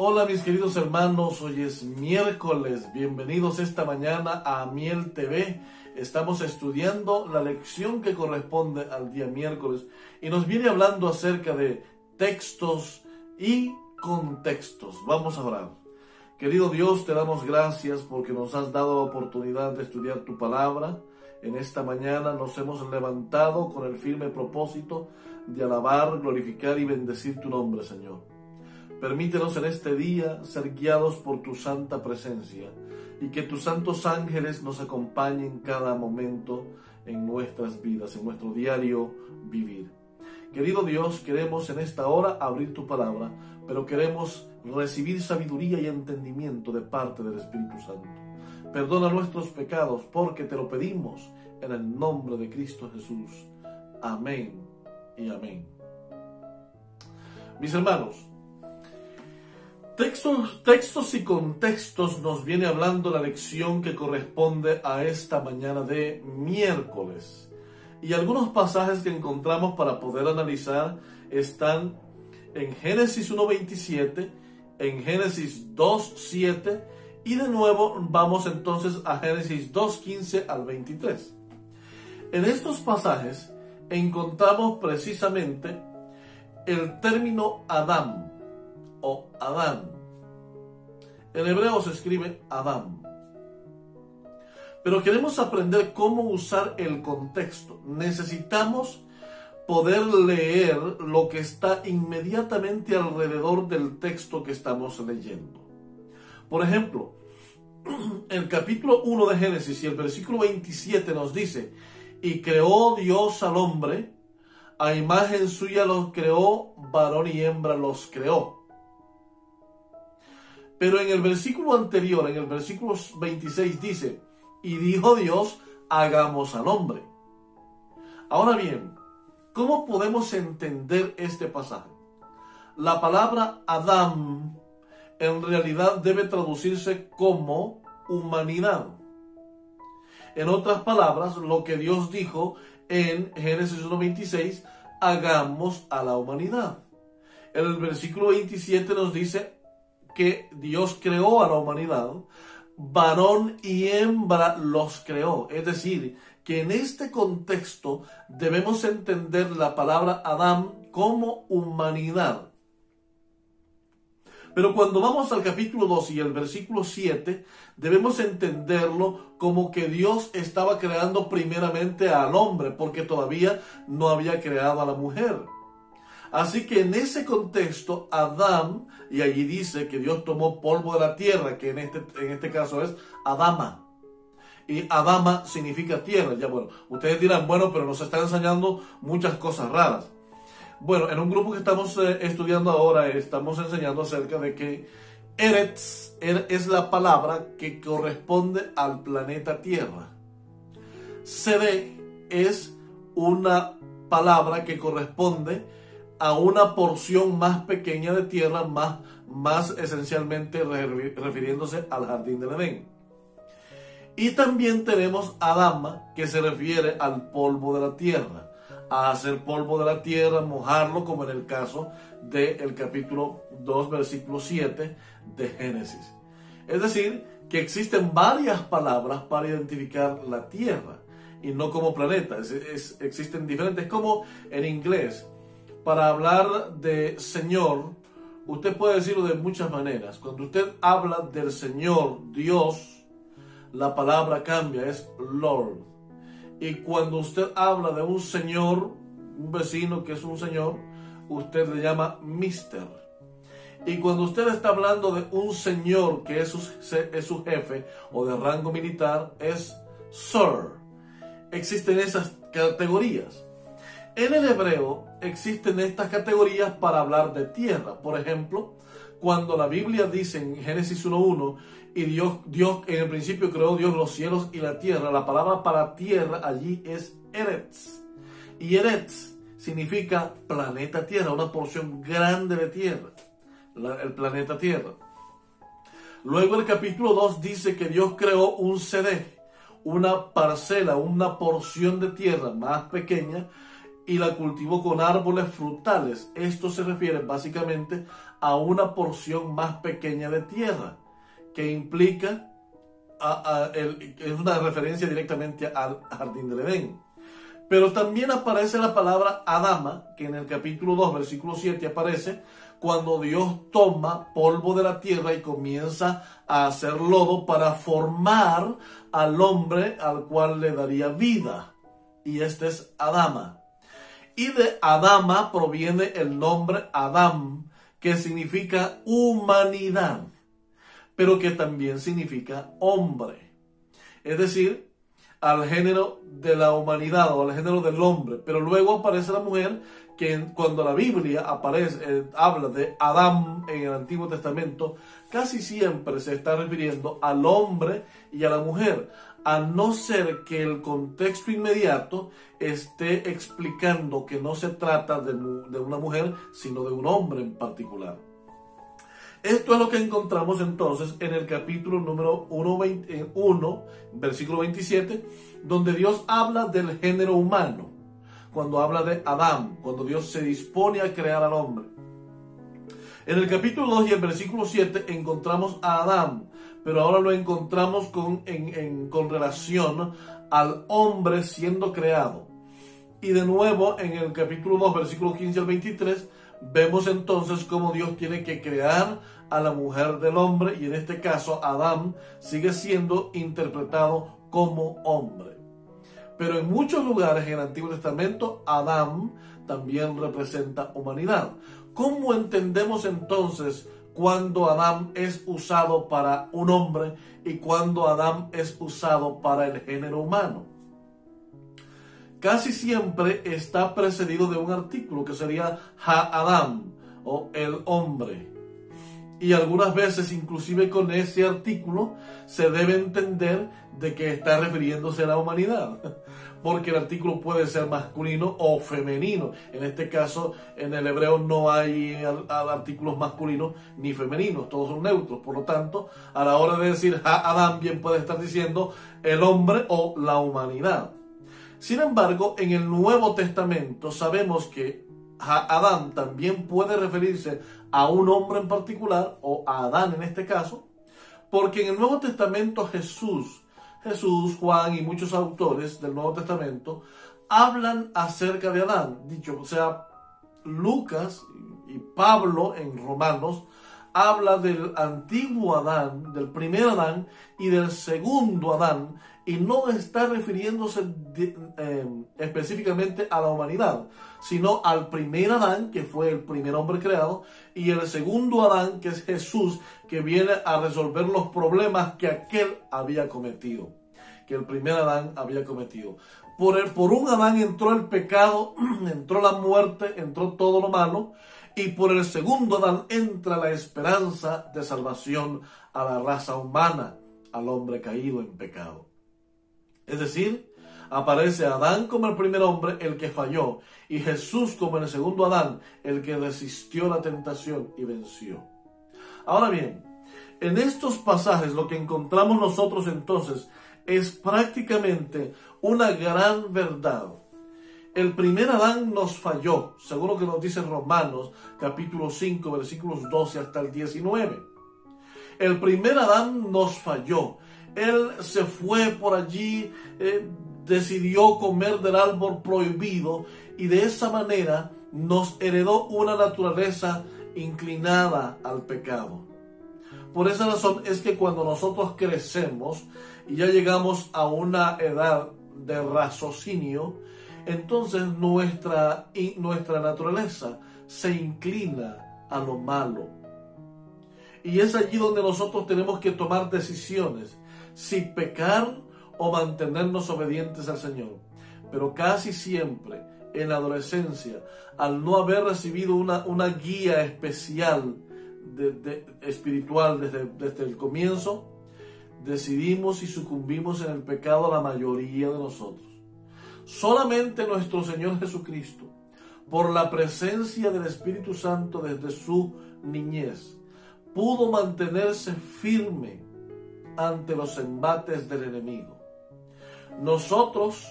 Hola mis queridos hermanos, hoy es miércoles, bienvenidos esta mañana a Miel TV. Estamos estudiando la lección que corresponde al día miércoles y nos viene hablando acerca de textos y contextos. Vamos a orar. Querido Dios, te damos gracias porque nos has dado la oportunidad de estudiar tu palabra. En esta mañana nos hemos levantado con el firme propósito de alabar, glorificar y bendecir tu nombre, Señor. Permítenos en este día ser guiados por tu santa presencia y que tus santos ángeles nos acompañen cada momento en nuestras vidas, en nuestro diario vivir. Querido Dios, queremos en esta hora abrir tu palabra, pero queremos recibir sabiduría y entendimiento de parte del Espíritu Santo. Perdona nuestros pecados porque te lo pedimos en el nombre de Cristo Jesús. Amén y amén. Mis hermanos, Textos, textos y contextos nos viene hablando la lección que corresponde a esta mañana de miércoles. Y algunos pasajes que encontramos para poder analizar están en Génesis 1.27, en Génesis 2.7 y de nuevo vamos entonces a Génesis 2.15 al 23. En estos pasajes encontramos precisamente el término Adán o Adán. En hebreo se escribe Adán. Pero queremos aprender cómo usar el contexto. Necesitamos poder leer lo que está inmediatamente alrededor del texto que estamos leyendo. Por ejemplo, el capítulo 1 de Génesis y el versículo 27 nos dice, y creó Dios al hombre, a imagen suya los creó, varón y hembra los creó. Pero en el versículo anterior, en el versículo 26 dice, y dijo Dios, hagamos al hombre. Ahora bien, ¿cómo podemos entender este pasaje? La palabra Adán en realidad debe traducirse como humanidad. En otras palabras, lo que Dios dijo en Génesis 1.26, hagamos a la humanidad. El versículo 27 nos dice, que Dios creó a la humanidad, varón y hembra los creó. Es decir, que en este contexto debemos entender la palabra Adán como humanidad. Pero cuando vamos al capítulo 2 y el versículo 7, debemos entenderlo como que Dios estaba creando primeramente al hombre, porque todavía no había creado a la mujer. Así que en ese contexto, Adán, y allí dice que Dios tomó polvo de la tierra, que en este, en este caso es Adama. Y Adama significa tierra. Ya bueno, ustedes dirán, bueno, pero nos están enseñando muchas cosas raras. Bueno, en un grupo que estamos eh, estudiando ahora, estamos enseñando acerca de que Eretz er, es la palabra que corresponde al planeta Tierra. Sede es una palabra que corresponde a una porción más pequeña de tierra, más, más esencialmente refiriéndose al jardín del Edén. Y también tenemos Adama, que se refiere al polvo de la tierra, a hacer polvo de la tierra, mojarlo, como en el caso del capítulo 2, versículo 7 de Génesis. Es decir, que existen varias palabras para identificar la tierra y no como planeta. existen diferentes, como en inglés para hablar de Señor, usted puede decirlo de muchas maneras. Cuando usted habla del Señor, Dios, la palabra cambia, es Lord. Y cuando usted habla de un Señor, un vecino que es un Señor, usted le llama Mister. Y cuando usted está hablando de un señor que es su, es su, jefe o de rango militar, es Sir. Existen esas categorías. En el hebreo existen estas categorías para hablar de tierra. Por ejemplo, cuando la Biblia dice en Génesis 1.1, y Dios, Dios en el principio creó Dios los cielos y la tierra, la palabra para tierra allí es Eretz. Y Eretz significa planeta Tierra, una porción grande de tierra, el planeta Tierra. Luego el capítulo 2 dice que Dios creó un sede, una parcela, una porción de tierra más pequeña y la cultivó con árboles frutales. Esto se refiere básicamente a una porción más pequeña de tierra, que implica, es una referencia directamente al jardín del Edén. Pero también aparece la palabra Adama, que en el capítulo 2, versículo 7 aparece, cuando Dios toma polvo de la tierra y comienza a hacer lodo para formar al hombre al cual le daría vida. Y este es Adama. Y de Adama proviene el nombre Adam, que significa humanidad, pero que también significa hombre. Es decir, al género de la humanidad o al género del hombre. Pero luego aparece la mujer que cuando la Biblia aparece, eh, habla de Adán en el Antiguo Testamento, casi siempre se está refiriendo al hombre y a la mujer, a no ser que el contexto inmediato esté explicando que no se trata de, una mujer, sino de un hombre en particular. Esto es lo que encontramos entonces en el capítulo número 1, 1, versículo 27, donde Dios habla del género humano, cuando habla de Adán, cuando Dios se dispone a crear al hombre. En el capítulo 2 y el versículo 7 encontramos a Adán, pero ahora lo encontramos con, con relación al hombre siendo creado. Y de nuevo en el capítulo 2, versículo 15 al 23, vemos entonces cómo Dios tiene que crear a la mujer del hombre y en este caso Adán sigue siendo interpretado como hombre. Pero en muchos lugares en el Antiguo Testamento Adán también representa humanidad. ¿Cómo entendemos entonces cuando Adán es usado para un hombre y cuando Adán es usado para el género humano? casi siempre está precedido de un artículo que sería Ha-Adam o el hombre. Y algunas veces, inclusive con ese artículo, se debe entender de que está refiriéndose a la humanidad. Porque el artículo puede ser masculino o femenino. En este caso, en el hebreo no hay artículos masculinos ni femeninos, todos son neutros. Por lo tanto, a la hora de decir Ha-Adam, bien puede estar diciendo el hombre o la humanidad. Sin embargo, en el Nuevo Testamento sabemos que Adán también puede referirse a un hombre en particular, o a Adán en este caso, porque en el Nuevo Testamento Jesús, Jesús, Juan y muchos autores del Nuevo Testamento hablan acerca de Adán. Dicho o sea, Lucas y Pablo en Romanos habla del antiguo Adán, del primer Adán y del segundo Adán, y no está refiriéndose eh, específicamente a la humanidad, sino al primer Adán, que fue el primer hombre creado, y el segundo Adán, que es Jesús, que viene a resolver los problemas que aquel había cometido, que el primer Adán había cometido. Por, el, por un Adán entró el pecado, entró la muerte, entró todo lo malo, y por el segundo Adán entra la esperanza de salvación a la raza humana, al hombre caído en pecado. Es decir, aparece Adán como el primer hombre, el que falló, y Jesús como el segundo Adán, el que resistió la tentación y venció. Ahora bien, en estos pasajes lo que encontramos nosotros entonces es prácticamente una gran verdad. El primer Adán nos falló, según lo que nos dice Romanos capítulo 5 versículos 12 hasta el 19. El primer Adán nos falló él se fue por allí, eh, decidió comer del árbol prohibido y de esa manera nos heredó una naturaleza inclinada al pecado. Por esa razón es que cuando nosotros crecemos y ya llegamos a una edad de raciocinio, entonces nuestra, nuestra naturaleza se inclina a lo malo. Y es allí donde nosotros tenemos que tomar decisiones si pecar o mantenernos obedientes al Señor. Pero casi siempre en la adolescencia, al no haber recibido una, una guía especial de, espiritual desde, desde el comienzo, decidimos y sucumbimos en el pecado la mayoría de nosotros. Solamente nuestro Señor Jesucristo, por la presencia del Espíritu Santo desde su niñez, pudo mantenerse firme ante los embates del enemigo. Nosotros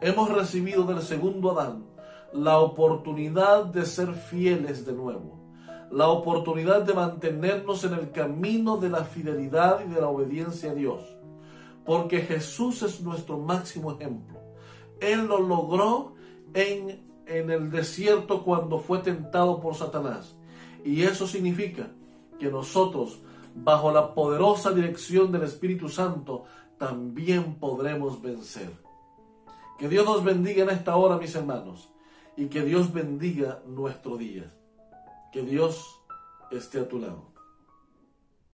hemos recibido del segundo Adán la oportunidad de ser fieles de nuevo, la oportunidad de mantenernos en el camino de la fidelidad y de la obediencia a Dios, porque Jesús es nuestro máximo ejemplo. Él lo logró en, en el desierto cuando fue tentado por Satanás. Y eso significa que nosotros, bajo la poderosa dirección del Espíritu Santo, también podremos vencer. Que Dios nos bendiga en esta hora, mis hermanos y que Dios bendiga nuestro día. Que Dios esté a tu lado.